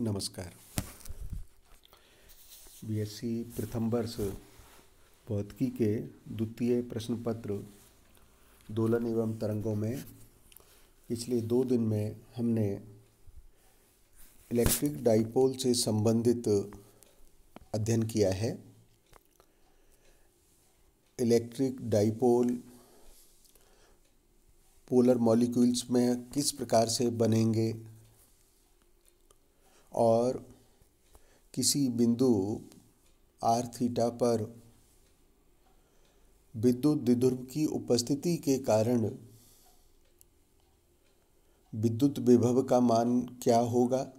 नमस्कार। बीएससी प्रथम वर्ष भौतिकी के द्वितीय प्रश्न पत्र दोलन एवं तरंगों में पिछले दो दिन में हमने इलेक्ट्रिक डाइपोल से संबंधित अध्ययन किया है। इलेक्ट्रिक डाइपोल पोलर मॉलिक्यूल्स में किस प्रकार से बनेंगे? और किसी बिंदु आर थीटा पर विद्युत द्विध्रुव की उपस्थिति के कारण विद्युत विभव का मान क्या होगा?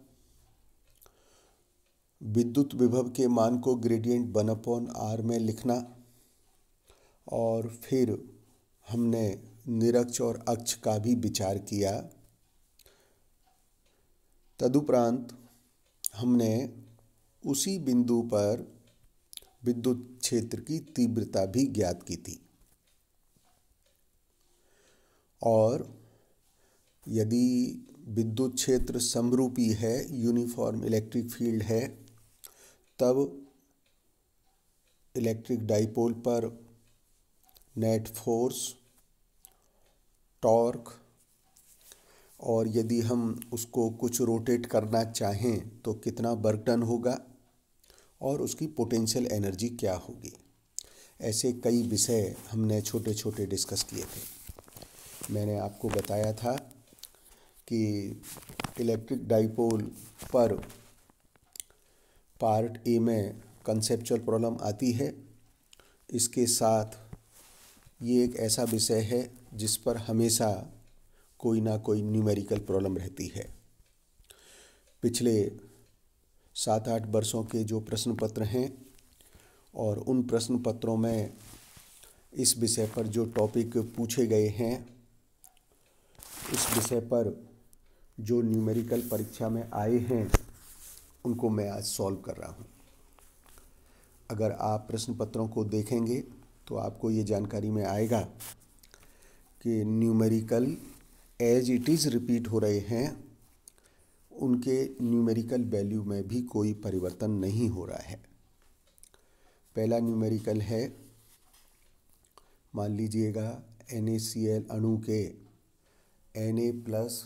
विद्युत विभव के मान को ग्रेडियंट वन अपॉन आर में लिखना और फिर हमने निरक्ष और अक्ष का भी विचार किया। तदुपरांत हमने उसी बिंदु पर विद्युत क्षेत्र की तीव्रता भी ज्ञात की थी। और यदि विद्युत क्षेत्र समरूपी है यूनिफॉर्म इलेक्ट्रिक फ़ील्ड है, तब इलेक्ट्रिक डाइपोल पर नेट फोर्स टॉर्क और यदि हम उसको कुछ रोटेट करना चाहें तो कितना वर्क डन होगा और उसकी पोटेंशियल एनर्जी क्या होगी? ऐसे कई विषय हमने छोटे छोटे डिस्कस किए थे। मैंने आपको बताया था कि इलेक्ट्रिक डाइपोल पर पार्ट ए में कंसेप्चुअल प्रॉब्लम आती है। इसके साथ ये एक ऐसा विषय है जिस पर हमेशा कोई ना कोई न्यूमेरिकल प्रॉब्लम रहती है। पिछले सात आठ वर्षों के जो प्रश्न पत्र हैं और उन प्रश्न पत्रों में इस विषय पर जो टॉपिक पूछे गए हैं, इस विषय पर जो न्यूमेरिकल परीक्षा में आए हैं, उनको मैं आज सॉल्व कर रहा हूँ। अगर आप प्रश्न पत्रों को देखेंगे तो आपको ये जानकारी में आएगा कि numerical as it is repeat हो रहे हैं, उनके न्यूमेरिकल वैल्यू में भी कोई परिवर्तन नहीं हो रहा है। पहला न्यूमेरिकल है, मान लीजिएगा एन अणु के एन ए प्लस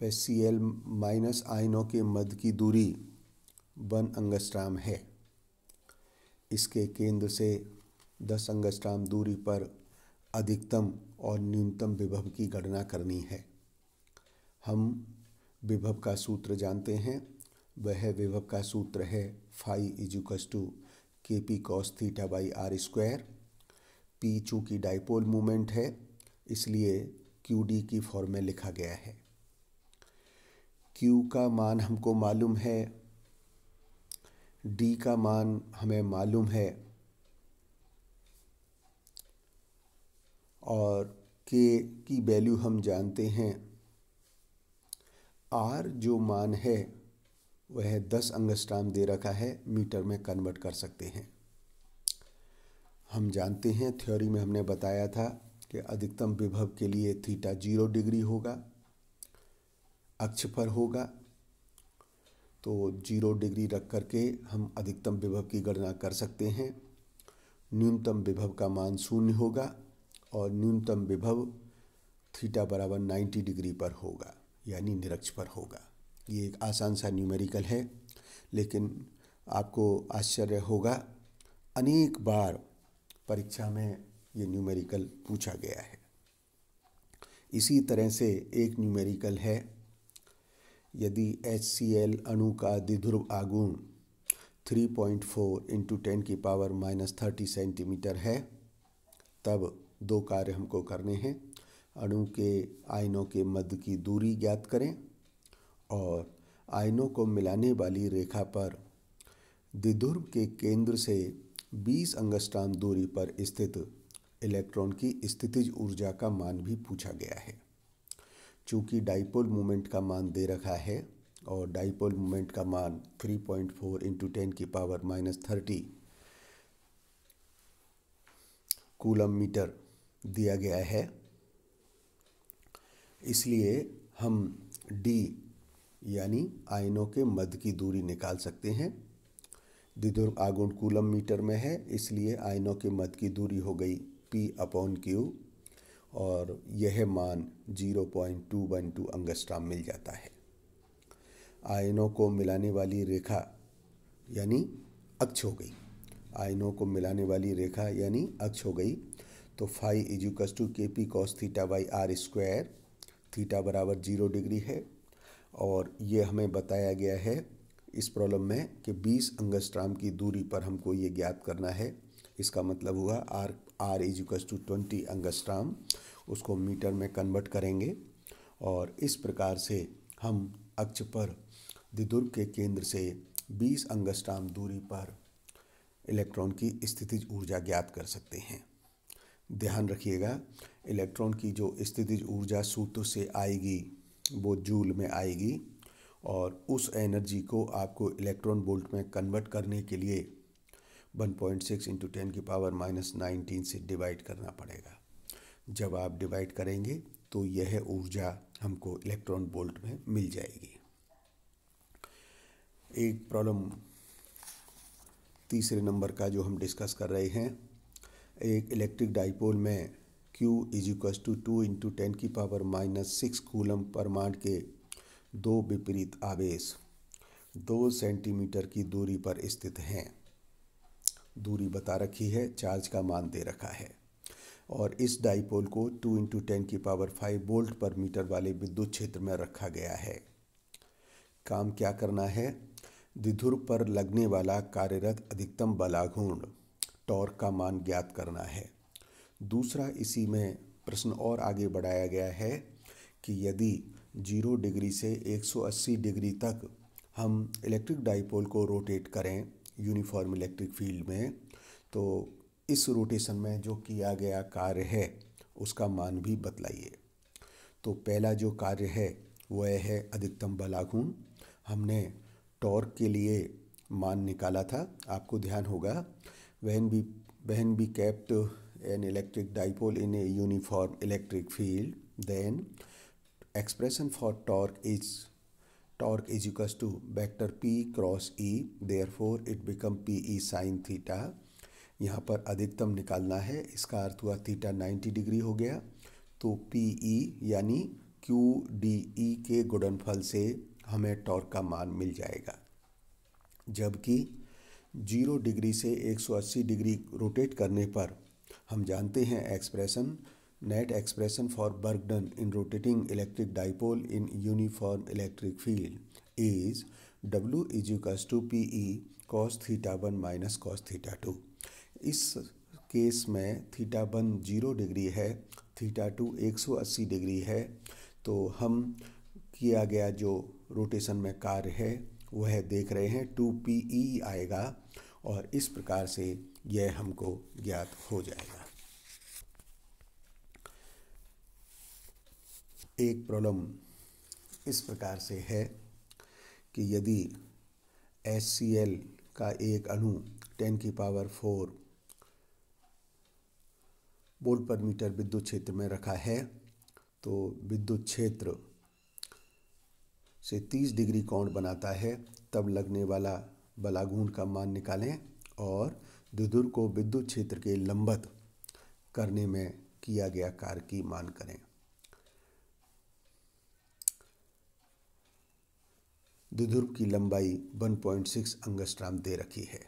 व सी एल माइनस आयनों के मध्य की दूरी वन अंगस्ट्राम है। इसके केंद्र से दस अंगस्ट्राम दूरी पर अधिकतम और न्यूनतम विभव की गणना करनी है। हम विभव का सूत्र जानते हैं। वह विभव का सूत्र है V इजुकस to k p cos theta by r square. P चूँकि डाइपोल मूवमेंट है, इसलिए क्यू डी की फॉर्म में लिखा गया है। क्यू का मान हमको मालूम है, डी का मान हमें मालूम है और के की वैल्यू हम जानते हैं। आर जो मान है, वह दस अंगस्ट्राम दे रखा है, मीटर में कन्वर्ट कर सकते हैं। हम जानते हैं थ्योरी में हमने बताया था कि अधिकतम विभव के लिए थीटा ज़ीरो डिग्री होगा, अक्ष पर होगा। तो ज़ीरो डिग्री रख करके हम अधिकतम विभव की गणना कर सकते हैं। न्यूनतम विभव का मान शून्य होगा। और न्यूनतम विभव थीटा बराबर नाइन्टी डिग्री पर होगा, यानी निरक्ष पर होगा। ये एक आसान सा न्यूमेरिकल है, लेकिन आपको आश्चर्य होगा, अनेक बार परीक्षा में ये न्यूमेरिकल पूछा गया है। इसी तरह से एक न्यूमेरिकल है, यदि एच सी एल अणु का द्विध्रुव आगुण 3.4 पॉइंट फोर इंटू टेन की पावर माइनस थर्टी सेंटीमीटर है, तब दो कार्य हमको करने हैं। अणु के आयनों के मध्य की दूरी ज्ञात करें और आयनों को मिलाने वाली रेखा पर द्विध्रुव के केंद्र से 20 अंगस्ट्राम दूरी पर स्थित इलेक्ट्रॉन की स्थितिज ऊर्जा का मान भी पूछा गया है। चूँकि डाइपोल मोमेंट का मान दे रखा है और डाइपोल मोमेंट का मान 3.4 पॉइंट फोर इंटू टेन की power minus thirty coulomb metre दिया गया है। इसलिए हम डी यानी आयनों के मध्य की दूरी निकाल सकते हैं। द्विध्रुव आगुण कूलम मीटर में है, इसलिए आयनों के मध्य की दूरी हो गई पी अपॉन क्यू और यह मान 0.212 अंगस्ट्राम मिल जाता है। आयनों को मिलाने वाली रेखा यानी अक्ष हो गई। आयनों को मिलाने वाली रेखा यानी अक्ष हो गई तो V इजुकस to k p cos theta by r square theta बराबर ज़ीरो डिग्री है। और ये हमें बताया गया है इस प्रॉब्लम में कि 20 अंगस्ट्राम की दूरी पर हमको ये ज्ञात करना है। इसका मतलब हुआ आर आर इजुकस टू ट्वेंटी अंगस्ट्राम उसको मीटर में कन्वर्ट करेंगे। और इस प्रकार से हम अक्ष पर दिदुर्ग के केंद्र से 20 अंगस्ट्राम दूरी पर इलेक्ट्रॉन की स्थितिज ऊर्जा ज्ञात कर सकते हैं। ध्यान रखिएगा, इलेक्ट्रॉन की जो स्थितिज ऊर्जा सूत्र से आएगी, वो जूल में आएगी और उस एनर्जी को आपको इलेक्ट्रॉन वोल्ट में कन्वर्ट करने के लिए 1.6 पॉइंट सिक्स इंटू टेन की पावर माइनस नाइनटीन से डिवाइड करना पड़ेगा। जब आप डिवाइड करेंगे तो यह ऊर्जा हमको इलेक्ट्रॉन वोल्ट में मिल जाएगी। एक प्रॉब्लम तीसरे नंबर का जो हम डिस्कस कर रहे हैं एक इलेक्ट्रिक डाइपोल में Q is equals to two into ten की पावर माइनस सिक्स कूलम परमाण के दो विपरीत आवेश दो सेंटीमीटर की दूरी पर स्थित हैं। दूरी बता रखी है चार्ज का मान दे रखा है। और इस डाइपोल को टू इंटू टेन की power five volt per metre वाले विद्युत क्षेत्र में रखा गया है। काम क्या करना है? द्विध्रुव पर लगने वाला कार्यरत अधिकतम बलाघूर्ण। टॉर्क का मान ज्ञात करना है। दूसरा, इसी में प्रश्न और आगे बढ़ाया गया है कि यदि ज़ीरो डिग्री से 180 डिग्री तक हम इलेक्ट्रिक डाइपोल को रोटेट करें यूनिफॉर्म इलेक्ट्रिक फ़ील्ड में तो इस रोटेशन में जो किया गया कार्य है, उसका मान भी बतलाइए। तो पहला जो कार्य है, वह है अधिकतम बलाघूर्ण हमने टॉर्क के लिए मान निकाला था। आपको ध्यान होगा be when be kept an electric dipole in a uniform electric field then expression for torque is torque is equals to vector p cross E therefore it become p E sine theta यहाँ पर अधिकतम निकालना है, इसका अर्थ हुआ theta 90 degree हो गया। तो पी ई यानी क्यू डी ई के गुणनफल से हमें टॉर्क का मान मिल जाएगा। जबकि ज़ीरो डिग्री से 180 डिग्री रोटेट करने पर हम जानते हैं expression, net expression for work done in rotating electric dipole in uniform electric field is W इजिकस to p E cos theta one minus cos theta two इस केस में theta one zero degree है theta two एक सौ अस्सी degree है तो हम किया गया जो रोटेशन में कार्य है वह देख रहे हैं, टू पी ई आएगा और इस प्रकार से यह हमको ज्ञात हो जाएगा। एक प्रॉब्लम इस प्रकार से है कि यदि एस सी एल का एक अणु टेन की power four volt per metre विद्युत क्षेत्र में रखा है तो विद्युत क्षेत्र से 30 डिग्री कोण बनाता है, तब लगने वाला बलागुण का मान निकालें और द्विध्रुव को विद्युत क्षेत्र के लंबत करने में किया गया कार्य की मान करें। द्विध्रुव की लंबाई 1.6 अंगस्ट्राम दे रखी है।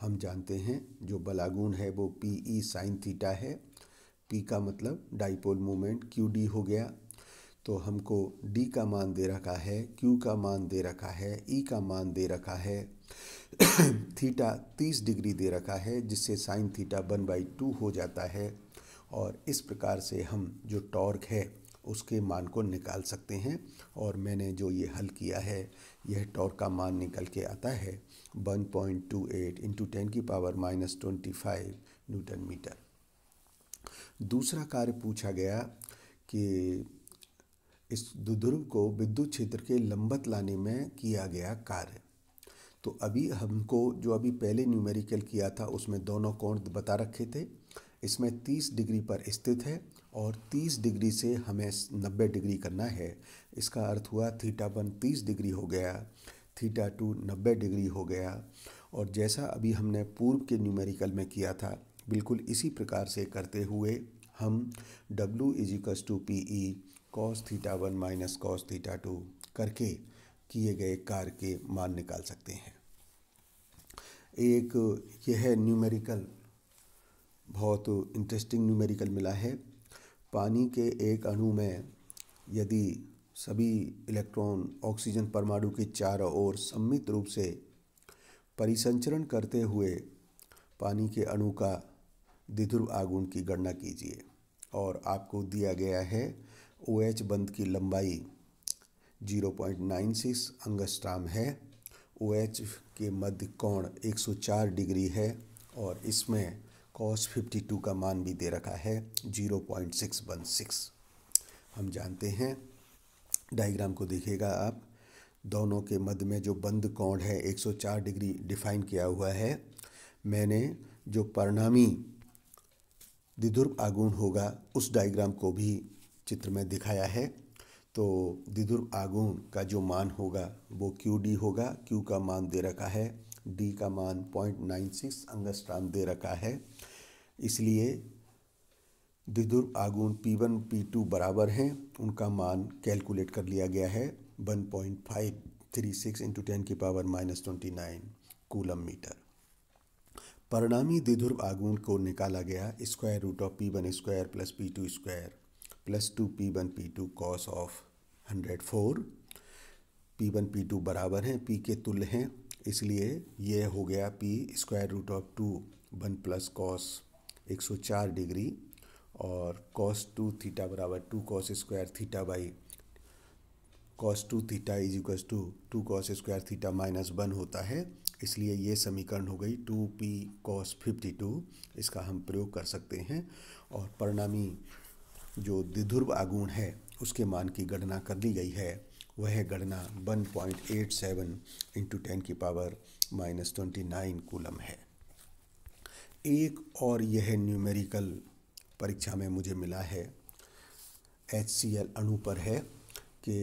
हम जानते हैं जो बलागुण है वो पी ई साइन थीटा है। पी का मतलब डाइपोल मोमेंट क्यू डी हो गया। तो हमको डी का मान दे रखा है क्यू का मान दे रखा है ई का मान दे रखा है, थीटा तीस डिग्री दे रखा है, जिससे sine theta one by two हो जाता है और इस प्रकार से हम जो टॉर्क है उसके मान को निकाल सकते हैं और मैंने जो ये हल किया है, यह टॉर्क का मान निकल के आता है one point two eight into ten की power minus twenty five newton metre. दूसरा कार्य पूछा गया कि इस द्विध्रुव को विद्युत क्षेत्र के लंबत लाने में किया गया कार्य। तो अभी हमको, जो अभी पहले न्यूमेरिकल किया था, उसमें दोनों कोण बता रखे थे। इसमें 30 डिग्री पर स्थित है और 30 डिग्री से हमें 90 डिग्री करना है। इसका अर्थ हुआ थीटा वन तीस डिग्री हो गया थीटा टू नब्बे डिग्री हो गया। और जैसा अभी हमने पूर्व के न्यूमेरिकल में किया था, बिल्कुल इसी प्रकार से करते हुए हम W is equals to P E cos theta one minus cos theta two करके किए गए कार्य के मान निकाल सकते हैं। एक, यह न्यूमेरिकल बहुत इंटरेस्टिंग न्यूमेरिकल मिला है। पानी के एक अणु में यदि सभी इलेक्ट्रॉन ऑक्सीजन परमाणु के चारों ओर सम्मित रूप से परिसंचरण करते हुए पानी के अणु का द्विध्रुव आगुण की गणना कीजिए और आपको दिया गया है ओ एच बंद की लंबाई 0.96 अंगस्ट्राम है। ओ एच के मध्य कोण 104 डिग्री है और इसमें कॉस 52 का मान भी दे रखा है 0.616 हम जानते हैं डायग्राम को देखिएगा आप, दोनों के मध्य में जो बंद कोण है 104 डिग्री डिफाइन किया हुआ है। मैंने जो परिणामी द्विध्रुव आगुण होगा, उस डायग्राम को भी चित्र में दिखाया है। तो द्विध्रुव आगुण का जो मान होगा, वो क्यू डी होगा। क्यू का मान दे रखा है। डी का मान पॉइंट नाइन सिक्स अंगस्ट्राम दे रखा है। इसलिए द्विध्रुव आगुण पी वन पी टू बराबर हैं। उनका मान कैलकुलेट कर लिया गया है। One point five three six into ten की power minus twenty nine coulomb metre परिणामी द्विध्रुव आगुण को निकाला गया। Square root of P one square plus P two square plus two P one P two cos of hundred four P one P two बराबर हैं P के तुल्य हैं, इसलिए यह हो गया P square root of two one plus cos एक सौ चार डिग्री और कॉस टू थीटा बराबर two cos square theta by cos two theta is equals to two cos square theta minus one होता है, इसलिए ये समीकरण हो गई two P cos fifty two इसका हम प्रयोग कर सकते हैं। और परिणामी जो द्विध्रुव आगुण है, उसके मान की गणना कर ली गई है। वह गणना one point eight seven into ten की power minus twenty nine coulomb है। एक और यह न्यूमेरिकल परीक्षा में मुझे मिला है। एच सी एल अणु पर है कि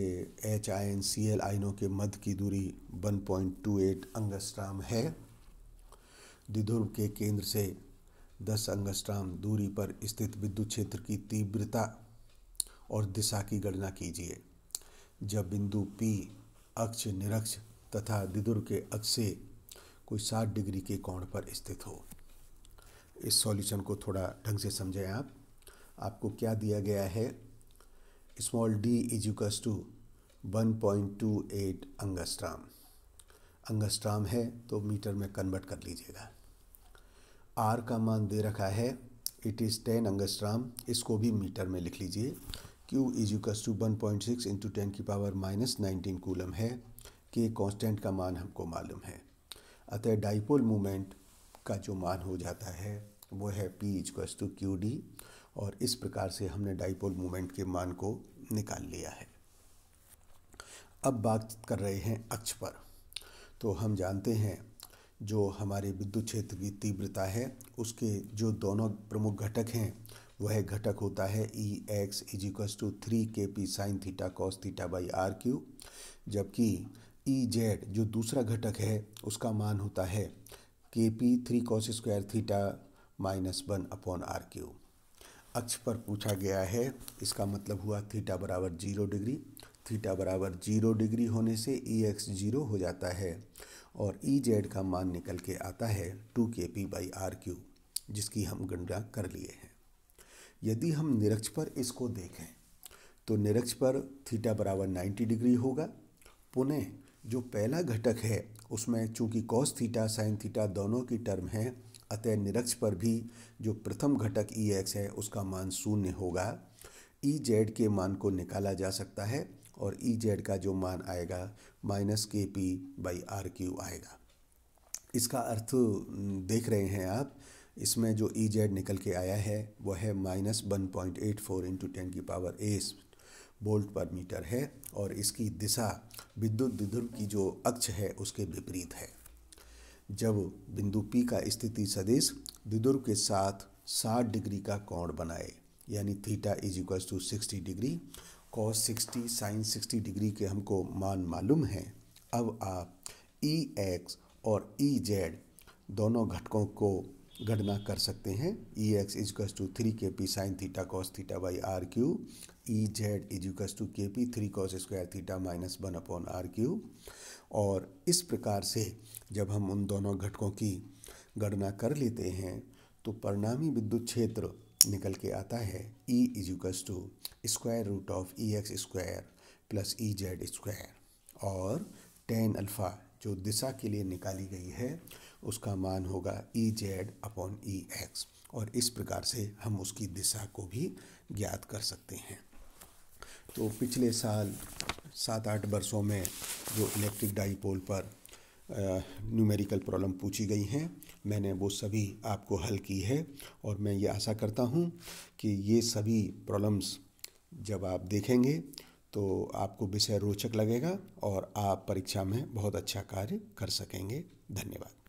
H I N C L आइनों के मध्य की दूरी 1.28 पॉइंट अंगस्ट्राम है। द्विध्रुव के केंद्र से 10 अंगस्ट्राम दूरी पर स्थित विद्युत क्षेत्र की तीव्रता और दिशा की गणना कीजिए। जब बिंदु P अक्ष निरक्ष तथा द्विध्रुव के अक्ष से कोई 60 डिग्री के कोण पर स्थित हो। इस सॉल्यूशन को थोड़ा ढंग से समझें आप। आपको क्या दिया गया है? Small D is equals to one point two eight angstrom angstrom है तो मीटर में कन्वर्ट कर लीजिएगा। आर का मान दे रखा है। इट इज़ टेन अंगस्ट्राम इसको भी मीटर में लिख लीजिए। Q is equals to one point six into ten की पावर माइनस नाइनटीन कूलम है। के कांस्टेंट का मान हमको मालूम है। अतः डाइपोल मूवमेंट का जो मान हो जाता है, वो है P is equals to Q D और इस प्रकार से हमने डाइपोल मोमेंट के मान को निकाल लिया है। अब बात कर रहे हैं अक्ष पर। तो हम जानते हैं जो हमारे विद्युत क्षेत्र की तीव्रता है, उसके जो दोनों प्रमुख घटक हैं, वह घटक होता है E X is equals to three K P sine theta cos theta by R cube जबकि ई जेड जो दूसरा घटक है, उसका मान होता है K P three cos square theta minus one upon R cube अक्ष पर पूछा गया है, इसका मतलब हुआ थीटा बराबर ज़ीरो डिग्री थीटा बराबर ज़ीरो डिग्री होने से ई एक्स ज़ीरो हो जाता है। और ई e जेड का मान निकल के आता है टू के पी बाई आर क्यू जिसकी हम गणना कर लिए हैं। यदि हम निरक्ष पर इसको देखें तो निरक्ष पर थीटा बराबर नाइन्टी डिग्री होगा। पुनः जो पहला घटक है, उसमें चूँकि कॉस थीटा, साइन थीटा दोनों की टर्म है, अतः निरक्ष पर भी जो प्रथम घटक ई e एक्स है, उसका मान शून्य होगा। ई e जेड के मान को निकाला जा सकता है। और ई e जेड का जो मान आएगा माइनस के पी बाई आर क्यू आएगा। इसका अर्थ देख रहे हैं आप, इसमें जो ई जेड निकल के आया है, वह है minus one point eight four into ten की power S volt per metre है, और इसकी दिशा विद्युत विध्रुव की जो अक्ष है, उसके विपरीत है। जब बिंदु P का स्थिति सदिश द्विध्रुव के साथ साठ डिग्री का कोण बनाए, यानी theta is equals to sixty degree cos sixty sine sixty degree के हमको मान मालूम है। अब आप ई एक्स और ई e जेड दोनों घटकों को गणना कर सकते हैं। E X is equals to three K P sine theta cos theta by R cube E Z is equals to K P three cos square theta minus one upon R cube और इस प्रकार से जब हम उन दोनों घटकों की गणना कर लेते हैं तो परिणामी विद्युत क्षेत्र निकल के आता है E is equals to square root of E X square plus E Z square और टेन अल्फ़ा जो दिशा के लिए निकाली गई है, उसका मान होगा E Z upon E X और इस प्रकार से हम उसकी दिशा को भी ज्ञात कर सकते हैं। तो पिछले साल सात आठ वर्षों में जो इलेक्ट्रिक डाईपोल पर न्यूमेरिकल प्रॉब्लम पूछी गई हैं। मैंने वो सभी आपको हल की है और मैं ये आशा करता हूँ कि ये सभी प्रॉब्लम्स जब आप देखेंगे तो आपको विषय रोचक लगेगा और आप परीक्षा में बहुत अच्छा कार्य कर सकेंगे। धन्यवाद।